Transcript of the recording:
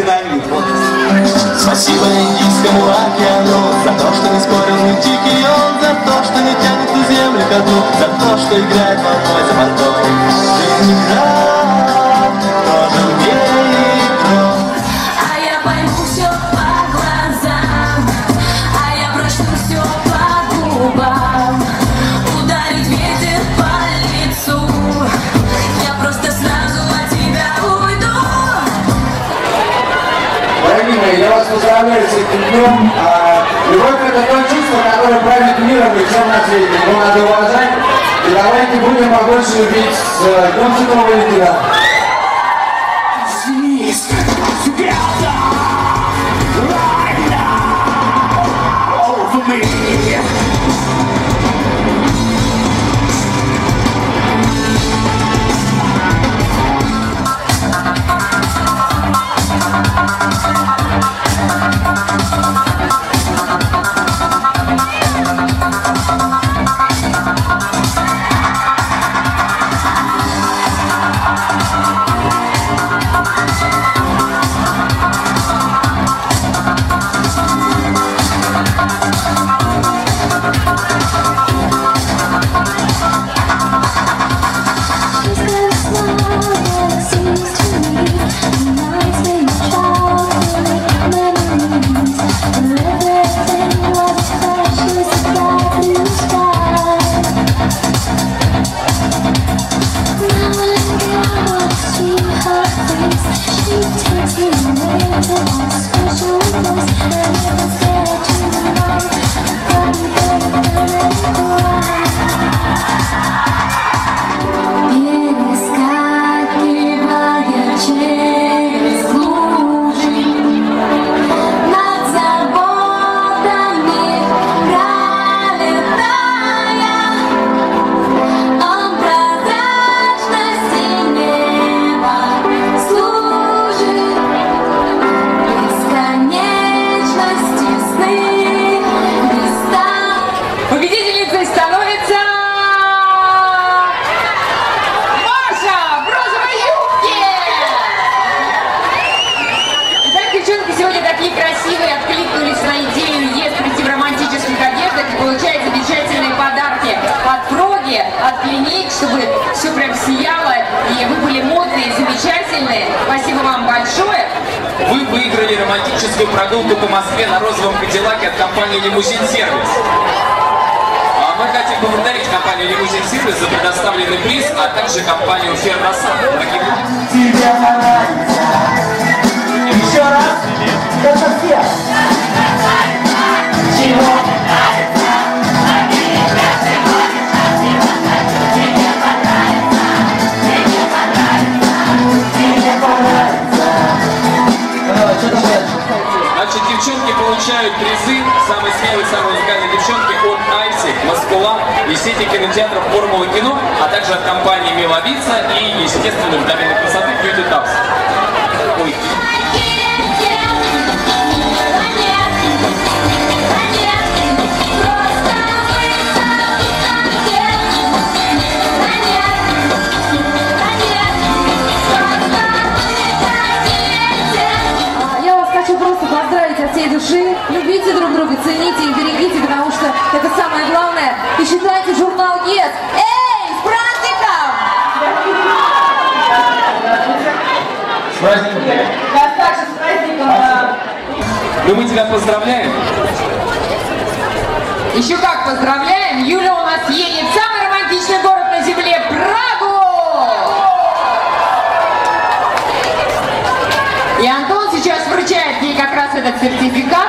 «Динамит». Спасибо Индийскому океану За то, что не спорил мой дикий он За то, что не тянет ту землю ко дну За то, что играет волной за бортом этим днем. А, Любовь это то чувство, которое правит миром и всем на свете. Его надо уважать. И давайте будем побольше любить с Днем Святого Валентина. Перескакивая клиник, чтобы все прям сияло, и вы были модные, замечательные. Спасибо вам большое. Вы выиграли романтическую прогулку по Москве на розовом Кадиллаке от компании «Лимузин Сервис». А мы хотим поблагодарить компанию «Лимузин Сервис» за предоставленный приз, а также компанию «Ферросан». Тебе понравится. Еще раз. Это все. Получают призы. Самые смелые, самые музыкальные девчонки от Айси, Москва и сети кинотеатров Формула кино, а также от компании Миловица и, естественно, витамины красоты Beauty. И журнал ЕС. Эй, с праздником! С праздником. Вас также с праздником. да. ну мы тебя поздравляем. Еще как поздравляем, Юля у нас едет в самый романтичный город на земле, Прагу! И Антон сейчас вручает ей как раз этот сертификат.